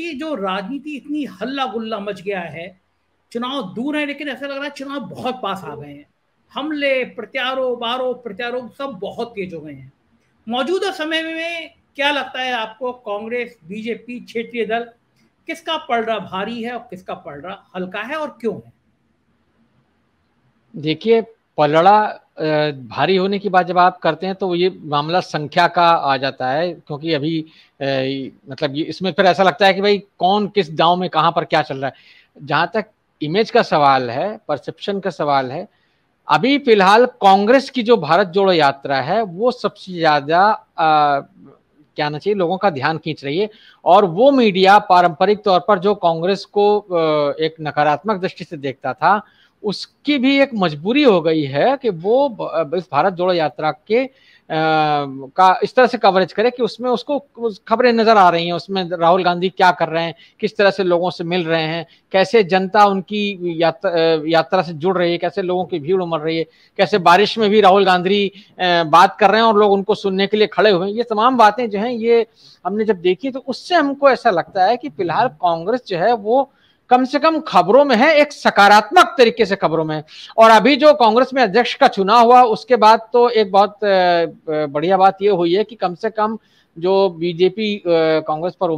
जी जो राजनीति इतनी हल्ला गुल्ला मच गया है, चुनाव दूर है, लेकिन ऐसा लग रहा है चुनाव बहुत पास आ गए हैं। हमले, प्रत्यारोप, आरोप, प्रत्यारोप सब बहुत तेज हो गए हैं। मौजूदा समय में क्या लगता है आपको, कांग्रेस, बीजेपी, क्षेत्रीय दल, किसका पलड़ा भारी है और किसका पलड़ा हल्का है और क्यों है? देखिए, पलड़ा भारी होने की बात जब आप करते हैं तो ये मामला संख्या का आ जाता है, क्योंकि अभी मतलब ये, इसमें फिर ऐसा लगता है कि भाई कौन किस गाँव में कहाँ पर क्या चल रहा है। जहाँ तक इमेज का सवाल है परसेप्शन का सवाल है, अभी फ़िलहाल कांग्रेस की जो भारत जोड़ो यात्रा है, वो सबसे ज़्यादा क्या आना चाहिए, लोगों का ध्यान खींच रही है, और वो मीडिया पारंपरिक तौर पर जो कांग्रेस को एक नकारात्मक दृष्टि से देखता था उसकी भी एक मजबूरी हो गई है कि वो इस भारत जोड़ो यात्रा के का इस तरह से कवरेज करे कि उसमें उसको खबरें नज़र आ रही हैं, उसमें राहुल गांधी क्या कर रहे हैं, किस तरह से लोगों से मिल रहे हैं, कैसे जनता उनकी यात्रा यात्रा से जुड़ रही है, कैसे लोगों की भीड़ उमड़ रही है, कैसे बारिश में भी राहुल गांधी बात कर रहे हैं और लोग उनको सुनने के लिए खड़े हुए हैं। ये तमाम बातें जो हैं, ये हमने जब देखी तो उससे हमको ऐसा लगता है कि फ़िलहाल कांग्रेस जो है, वो कम से कम खबरों में है, एक सकारात्मक तरीके से खबरों में और अभी जो कांग्रेस में अध्यक्ष का चुनाव हुआ, उसके बाद तो एक बहुत बढ़िया बात यह हुई है कि कम से कम जो बीजेपी कांग्रेस पर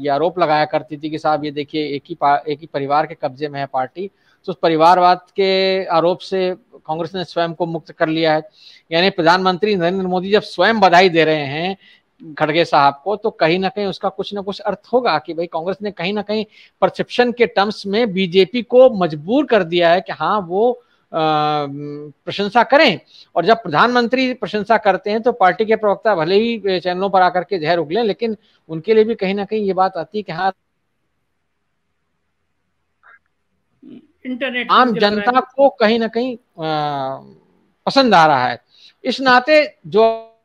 ये आरोप लगाया करती थी कि साहब ये देखिए, एक ही एक ही परिवार के कब्जे में है पार्टी तो उस परिवारवाद के आरोप से कांग्रेस ने स्वयं को मुक्त कर लिया है। यानी प्रधानमंत्री नरेंद्र मोदी जब स्वयं बधाई दे रहे हैं खड़गे साहब को तो कहीं ना कहीं उसका कुछ ना कुछ अर्थ होगा कि भाई कांग्रेस ने कहीं ना कहीं परसेप्शन के टर्म्स में बीजेपी को मजबूर कर दिया है कि हाँ वो प्रशंसा करें। और जब प्रधानमंत्री प्रशंसा करते हैं तो पार्टी के प्रवक्ता भले ही चैनलों पर आकर के जहर उगले लेकिन उनके लिए भी कहीं ना कहीं ये बात आती है कि हाँ इंटरनेट आम जनता को कहीं ना कहीं पसंद आ रहा है। इस नाते जो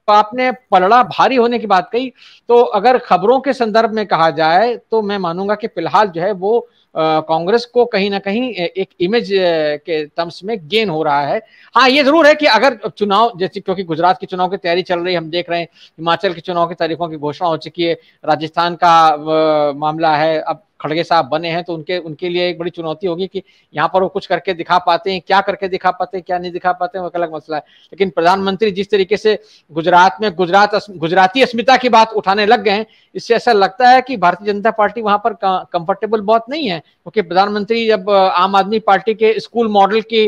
आपने पलड़ा भारी होने की बात कही तो अगर खबरों के संदर्भ में कहा जाए तो मैं मानूँगा कि फ़िलहाल जो है वो कांग्रेस को कहीं ना कहीं एक इमेज के टर्म्स में गेन हो रहा है। हाँ ये ज़रूर है कि अगर चुनाव, जैसे क्योंकि गुजरात के चुनाव की तैयारी चल रही है, हम देख रहे हैं, हिमाचल के चुनाव की तारीखों की घोषणा हो चुकी है, राजस्थान का मामला है, अब खड़गे साहब बने हैं तो उनके उनके लिए एक बड़ी चुनौती होगी कि यहाँ पर वो कुछ करके दिखा पाते हैं, क्या करके दिखा पाते हैं, क्या नहीं दिखा पाते हैं, वो अलग मसला है। लेकिन प्रधानमंत्री जिस तरीके से गुजरात में गुजरात गुजराती अस्मिता की बात उठाने लग गए हैं, इससे ऐसा लगता है कि भारतीय जनता पार्टी वहाँ पर कंफर्टेबल बहुत नहीं है। क्योंकि प्रधानमंत्री जब आम आदमी पार्टी के स्कूल मॉडल के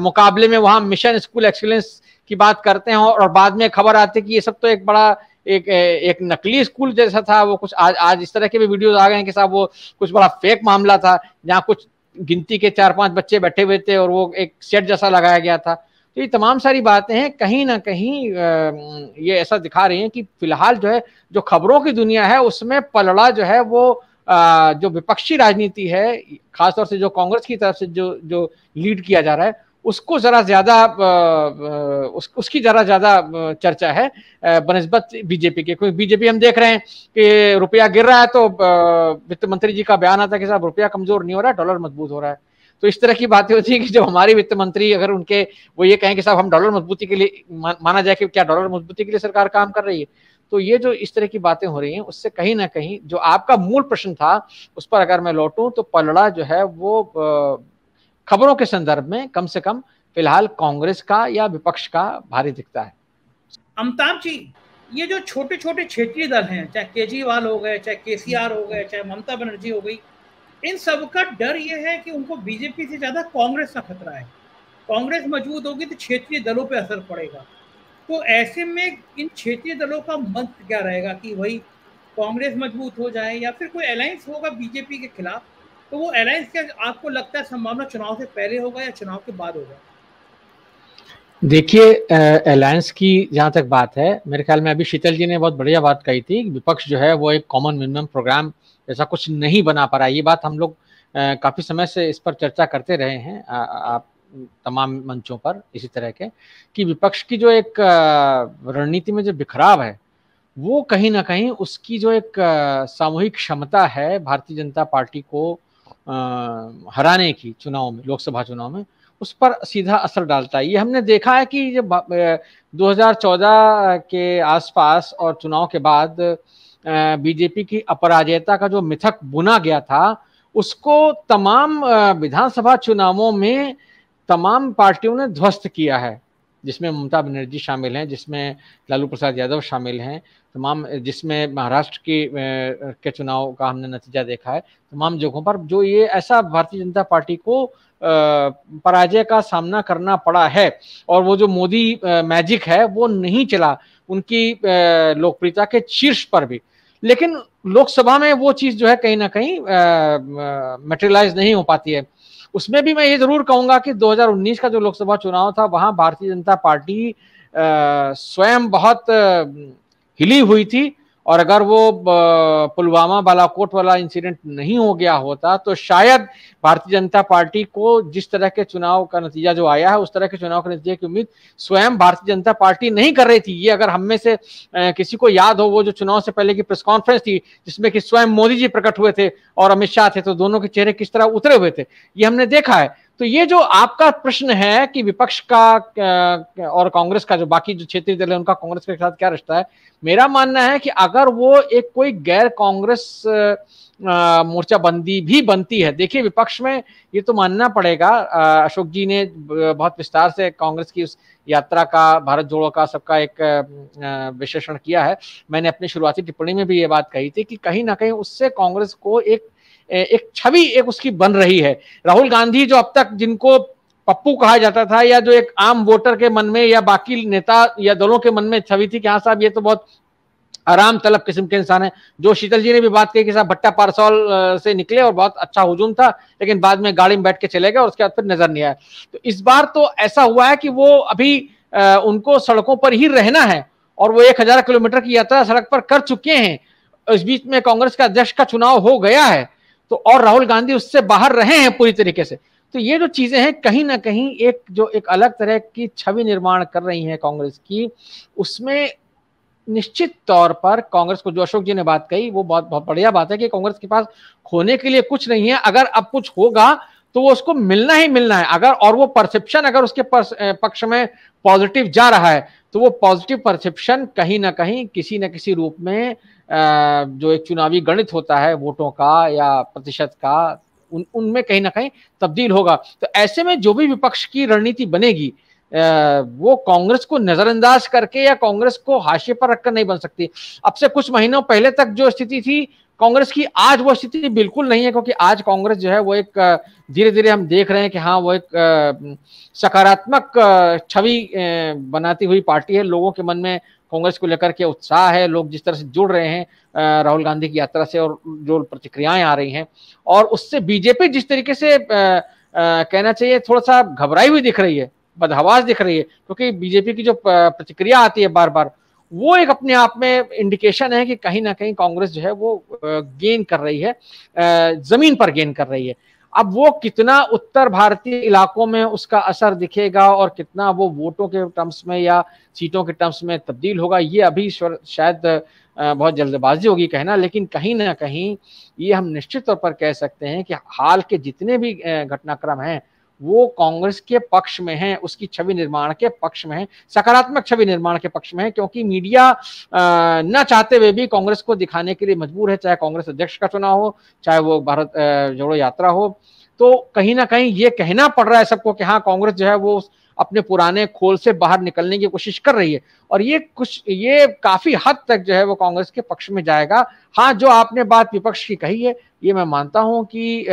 मुकाबले में वहाँ मिशन स्कूल एक्सीलेंस की बात करते हैं और बाद में खबर आती है कि ये सब तो एक बड़ा, एक एक नकली स्कूल जैसा था, वो कुछ आज आज इस तरह के भी वीडियोस आ गए हैं कि साहब वो कुछ बड़ा फेक मामला था, जहाँ कुछ गिनती के चार पाँच बच्चे बैठे हुए थे और वो एक सेट जैसा लगाया गया था। तो ये तमाम सारी बातें हैं, कहीं ना कहीं ये ऐसा दिखा रही हैं कि फ़िलहाल जो है, जो खबरों की दुनिया है, उसमें पलड़ा जो है वो जो विपक्षी राजनीति है खासतौर से जो कांग्रेस की तरफ़ से जो जो लीड किया जा रहा है उसको जरा ज़्यादा उस, उसकी जरा ज़्यादा चर्चा है बनस्बत बीजेपी के। क्योंकि बीजेपी हम देख रहे हैं कि रुपया गिर रहा है तो वित्त मंत्री जी का बयान आता है कि साहब रुपया कमज़ोर नहीं हो रहा है डॉलर मज़बूत हो रहा है। तो इस तरह की बातें होती है कि जब हमारे वित्त मंत्री अगर उनके वो ये कहें कि साहब हम डॉलर मजबूती के लिए माना जाए कि क्या डॉलर मजबूती के लिए सरकार काम कर रही है तो ये जो इस तरह की बातें हो रही हैं, उससे कहीं ना कहीं जो आपका मूल प्रश्न था, उस पर अगर मैं लौटूं तो पलड़ा जो है वो खबरों के संदर्भ में कम से कम फ़िलहाल कांग्रेस का या विपक्ष का भारी दिखता है। अमिताभ जी, ये जो छोटे छोटे क्षेत्रीय दल हैं, चाहे केजरीवाल हो गए, चाहे केसीआर हो गए, चाहे ममता बनर्जी हो गई, इन सब का डर ये है कि उनको बीजेपी से ज़्यादा कांग्रेस का खतरा है। कांग्रेस मज़बूत होगी तो क्षेत्रीय दलों पर असर पड़ेगा। तो ऐसे में इन क्षेत्रीय दलों का मंत्र क्या रहेगा कि वही कांग्रेस मज़बूत हो जाए या फिर कोई अलायंस होगा बीजेपी के खिलाफ? तो वो अलायंस क्या आपको लगता है संभावना चुनाव से पहले होगा या चुनाव के बाद होगा? देखिए अलायंस की जहाँ तक बात है मेरे ख्याल में अभी शीतल जी ने बहुत बढ़िया बात कही थी विपक्ष जो है वो एक कॉमन मिनिमम प्रोग्राम ऐसा कुछ नहीं बना पा रहा ये बात हम लोग काफ़ी समय से इस पर चर्चा करते रहे हैं। आ, आप तमाम मंचों पर इसी तरह के, कि विपक्ष की जो एक रणनीति में जो बिखराव है, वो कहीं ना कहीं उसकी जो एक सामूहिक क्षमता है भारतीय जनता पार्टी को हराने की चुनाव में, लोकसभा चुनाव में, उस पर सीधा असर डालता है। ये हमने देखा है कि जब 2014 के आसपास और चुनाव के बाद बीजेपी की अपराजयता का जो मिथक बुना गया था, उसको तमाम विधानसभा चुनावों में तमाम पार्टियों ने ध्वस्त किया है, जिसमें ममता बनर्जी शामिल हैं, जिसमें लालू प्रसाद यादव शामिल हैं, तमाम, जिसमें महाराष्ट्र के के चुनाव का हमने नतीजा देखा है, तमाम जगहों पर जो ये ऐसा भारतीय जनता पार्टी को पराजय का सामना करना पड़ा है, और वो जो मोदी मैजिक है, वो नहीं चला, उनकी लोकप्रियता के शीर्ष पर भी। लेकिन लोकसभा में वो चीज़ जो है कहीं ना कहीं मेटेरियलाइज नहीं हो पाती है। उसमें भी मैं ये ज़रूर कहूँगा कि 2019 का जो लोकसभा चुनाव था, वहाँ भारतीय जनता पार्टी स्वयं बहुत हिली हुई थी। और अगर वो पुलवामा बालाकोट वाला इंसिडेंट नहीं हो गया होता तो शायद भारतीय जनता पार्टी को जिस तरह के चुनाव का नतीजा जो आया है, उस तरह के चुनाव के नतीजे की उम्मीद स्वयं भारतीय जनता पार्टी नहीं कर रही थी। ये अगर हम में से किसी को याद हो, वो जो चुनाव से पहले की प्रेस कॉन्फ्रेंस थी, जिसमें कि स्वयं मोदी जी प्रकट हुए थे और अमित शाह थे तो दोनों के चेहरे किस तरह उतरे हुए थे, ये हमने देखा है। तो ये जो आपका प्रश्न है कि विपक्ष का और कांग्रेस का जो बाकी जो क्षेत्रीय दल है, उनका कांग्रेस के साथ क्या रिश्ता है? मेरा मानना है कि अगर वो एक कोई गैर कांग्रेस मोर्चाबंदी भी बनती है, देखिए विपक्ष में ये तो मानना पड़ेगा अशोक जी ने बहुत विस्तार से कांग्रेस की उस यात्रा का, भारत जोड़ो का सबका एक विश्लेषण किया है। मैंने अपनी शुरुआती टिप्पणी में भी ये बात कही थी कि कहीं ना कहीं उससे कांग्रेस को एक एक छवि एक उसकी बन रही है। राहुल गांधी जो अब तक जिनको पप्पू कहा जाता था या जो एक आम वोटर के मन में या बाकी नेता या दलों के मन में छवि थी कि हाँ साहब, ये तो बहुत आराम तलब किस्म के इंसान है। जो शीतल जी ने भी बात की कि साहब, भट्टा पारसौल से निकले और बहुत अच्छा हुजूम था, लेकिन बाद में गाड़ी में बैठ के चले गए और उसके बाद फिर नज़र नहीं आया। तो इस बार तो ऐसा हुआ है कि वो अभी उनको सड़कों पर ही रहना है और वो एक हज़ार किलोमीटर की यात्रा सड़क पर कर चुके हैं। इस बीच में कांग्रेस का अध्यक्ष का चुनाव हो गया है। तो और राहुल गांधी उससे बाहर रहे हैं पूरी तरीके से। तो ये जो चीज़ें हैं, कहीं ना कहीं एक जो एक अलग तरह की छवि निर्माण कर रही है कांग्रेस की, उसमें निश्चित तौर पर कांग्रेस को जो अशोक जी ने बात कही, वो बहुत बहुत बढ़िया बात है कि कांग्रेस के पास खोने के लिए कुछ नहीं है। अगर अब कुछ होगा तो वो उसको मिलना ही मिलना है। अगर, और वो परसेप्शन अगर उसके पक्ष में पॉजिटिव जा रहा है तो वो पॉजिटिव परसेप्शन कहीं ना कहीं किसी न किसी रूप में जो एक चुनावी गणित होता है वोटों का या प्रतिशत का, उन, उनमें कहीं ना कहीं तब्दील होगा। तो ऐसे में जो भी विपक्ष की रणनीति बनेगी वो कांग्रेस को नजरअंदाज करके या कांग्रेस को हाशिए पर रखकर नहीं बन सकती। अब से कुछ महीनों पहले तक जो स्थिति थी, कांग्रेस की आज वो स्थिति बिल्कुल नहीं है, क्योंकि आज कांग्रेस जो है वो एक धीरे धीरे हम देख रहे हैं कि हाँ वो एक सकारात्मक छवि बनाती हुई पार्टी है। लोगों के मन में कांग्रेस को लेकर के उत्साह है, लोग जिस तरह से जुड़ रहे हैं राहुल गांधी की यात्रा से और जो प्रतिक्रियाएँ आ रही हैं, और उससे बीजेपी जिस तरीके से कहना चाहिए थोड़ा सा घबराई हुई दिख रही है, बदहवास दिख रही है, क्योंकि बीजेपी की जो प्रतिक्रिया आती है बार बार वो एक अपने आप में इंडिकेशन है कि कहीं ना कहीं कांग्रेस जो है वो गेन कर रही है ज़मीन पर गेन कर रही है। अब वो कितना उत्तर भारतीय इलाकों में उसका असर दिखेगा और कितना वो वोटों के टर्म्स में या सीटों के टर्म्स में तब्दील होगा, ये अभी शायद बहुत जल्दबाजी होगी कहना, लेकिन कहीं ना कहीं ये हम निश्चित तौर पर कह सकते हैं कि हाल के जितने भी घटनाक्रम हैं वो कांग्रेस के पक्ष में है, उसकी छवि निर्माण के पक्ष में है, सकारात्मक छवि निर्माण के पक्ष में है, क्योंकि मीडिया न चाहते हुए भी कांग्रेस को दिखाने के लिए मजबूर है, चाहे कांग्रेस अध्यक्ष का चुनाव हो, चाहे वो भारत जोड़ो यात्रा हो। तो कहीं ना कहीं ये कहना पड़ रहा है सबको कि हाँ कांग्रेस जो है वो अपने पुराने खोल से बाहर निकलने की कोशिश कर रही है। और ये कुछ, ये काफ़ी हद तक जो है वो कांग्रेस के पक्ष में जाएगा। हाँ जो आपने बात विपक्ष की कही है, ये मैं मानता हूँ कि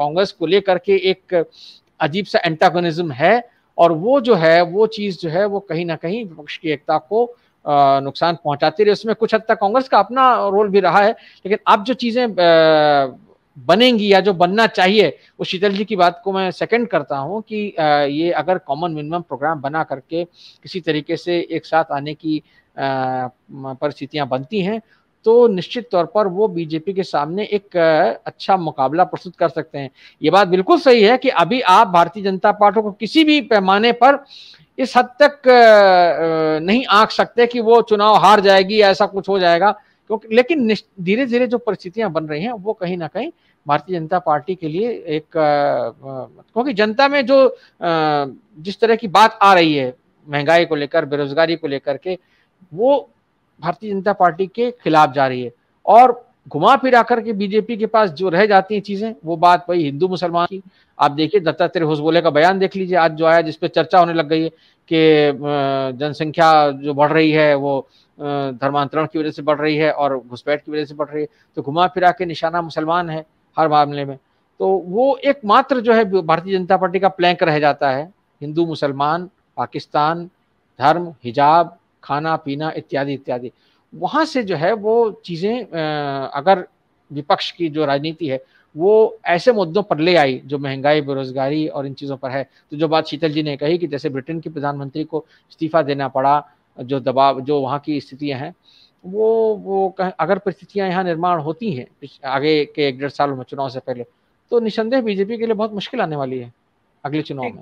कांग्रेस को लेकर के एक अजीब सा एंटागोनिज्म है और वो जो है, वो चीज़ जो है, वो कहीं ना कहीं विपक्ष की एकता को नुकसान पहुंचाती रही। उसमें कुछ हद तक कांग्रेस का अपना रोल भी रहा है, लेकिन अब जो चीज़ें बनेंगी या जो बनना चाहिए, वो शीतल जी की बात को मैं सेकंड करता हूँ कि ये अगर कॉमन मिनिमम प्रोग्राम बना करके किसी तरीके से एक साथ आने की परिस्थितियाँ बनती हैं तो निश्चित तौर पर वो बीजेपी के सामने एक अच्छा मुकाबला प्रस्तुत कर सकते हैं। ये बात बिल्कुल सही है कि अभी आप भारतीय जनता पार्टी को किसी भी पैमाने पर इस हद तक नहीं आंक सकते कि वो चुनाव हार जाएगी ऐसा कुछ हो जाएगा। क्योंकि, लेकिन धीरे धीरे जो परिस्थितियाँ बन रही हैं, वो कहीं ना कहीं भारतीय जनता पार्टी के लिए एक क्योंकि जनता में जो जिस तरह की बात आ रही है, महँगाई को लेकर, बेरोजगारी को लेकर के, वो भारतीय जनता पार्टी के खिलाफ जा रही है। और घुमा फिरा करके बीजेपी के पास जो रह जाती हैं चीज़ें, वो बात वही हिंदू मुसलमान की। आप देखिए दत्तात्रेय होसबोले का बयान देख लीजिए, आज जो आया जिसपे चर्चा होने लग गई है कि जनसंख्या जो बढ़ रही है, वो धर्मांतरण की वजह से बढ़ रही है और घुसपैठ की वजह से बढ़ रही है। तो घुमा फिरा के निशाना मुसलमान है हर मामले में। तो वो एकमात्र जो है भारतीय जनता पार्टी का प्लैंक रह जाता है। हिंदू, मुसलमान, पाकिस्तान, धर्म, हिजाब खाना पीना इत्यादि इत्यादि। वहाँ से जो है वो चीज़ें अगर विपक्ष की जो राजनीति है वो ऐसे मुद्दों पर ले आई जो महँगाई बेरोजगारी और इन चीज़ों पर है। तो जो बात शीतल जी ने कही कि जैसे ब्रिटेन के प्रधानमंत्री को इस्तीफा देना पड़ा जो दबाव जो वहाँ की स्थितियाँ हैं वो वो अगर परिस्थितियाँ यहाँ निर्माण होती हैं आगे के एक डेढ़ सालों में चुनाव से पहले तो निसंदेह बीजेपी के लिए बहुत मुश्किल आने वाली है अगले चुनाव में।